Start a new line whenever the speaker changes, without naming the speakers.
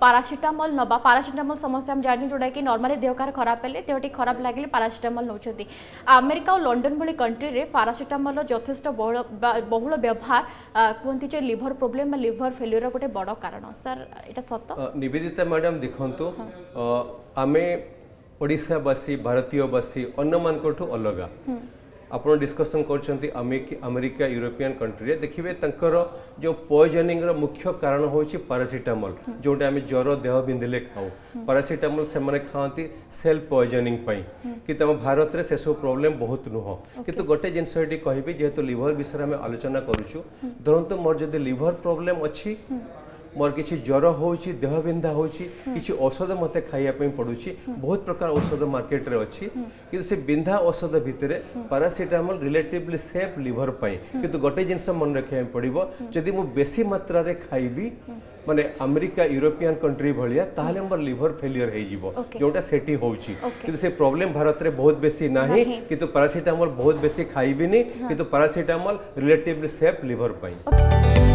paracetamol ନେବା paracetamol ସମସ୍ତେ ଆମେ ଜାଣିଛୁ ଯେଉଁଟାକି ନର୍ମାଲି ଦେହ କାହାର ଖରାପ ହେଲେ ଦେହ ଟିକେ ଖରାପ ଲାଗିଲେ ପାରାସିଟାମଲ୍ ନେଉଛନ୍ତି ଆମେରିକା ଓ ଲଣ୍ଡନ ଭଳି କଣ୍ଟ୍ରିରେ ପାରାସିଟାମଲ୍ର ଯଥେଷ୍ଟ ବହୁଳ ବହୁଳ ବ୍ୟବହାର କୁହନ୍ତି ଯେ ଲିଭର ପ୍ରୋବ୍ଲେମ୍ ବା ଲିଭର ଫେଲ୍ୟୁର ଗୋଟେ ବଡ଼ କାରଣ ସାର୍ ଏଇଟା ସତ
ନିବେଦିତା ମ୍ୟାଡ଼ାମ୍ ଦେଖନ୍ତୁ ଆମେ ଓଡ଼ିଶାବାସୀ ଭାରତୀୟବାସୀ ଅନ୍ୟମାନଙ୍କଠୁ ଅଲଗା ଆପଣ ଡିସ୍କସନ୍ କରୁଛନ୍ତି ଆମେରିକା ୟୁରୋପିଆନ୍ କଣ୍ଟ୍ରିରେ ଦେଖିବେ ତାଙ୍କର ଯେଉଁ ପଏଜନିଂର ମୁଖ୍ୟ କାରଣ ହେଉଛି ପାରାସିଟାମଲ୍ ଯେଉଁଟା ଆମେ ଜ୍ୱର ଦେହ ବିନ୍ଧିଲେ ଖାଉ ପାରାସିଟାମଲ୍ ସେମାନେ ଖାଆନ୍ତି ସେଲ୍ ପଏଜନିଂ ପାଇଁ କିନ୍ତୁ ଆମ ଭାରତରେ ସେସବୁ ପ୍ରୋବ୍ଲେମ୍ ବହୁତ ନୁହଁ କିନ୍ତୁ ଗୋଟେ ଜିନିଷ ଏଠି କହିବି ଯେହେତୁ ଲିଭର ବିଷୟରେ ଆମେ ଆଲୋଚନା କରୁଛୁ ଧରନ୍ତୁ ମୋର ଯଦି ଲିଭର ପ୍ରୋବ୍ଲେମ୍ ଅଛି मोर किसी ज्वर होह बिंधा होषध मत खाई पड़ू बहुत प्रकार औषध मार्केट अच्छी से बिंधा औषध भितर पारासीटामल रिलेटिवली सेफ लिभर पर गोटे जिन मन रखा पड़ो जदि मुझे बेसी मात्रा खाइबि मैंने अमेरिका यूरोपियन कंट्री भाया तो मोर लिभर फेलियर होटा से प्रोब्लेम भारत में बहुत बेसी ना कि पारासीटामल बहुत बेसी खाइबिनी कि पारासीटामल रिलेटिवली सेफ लिभर पर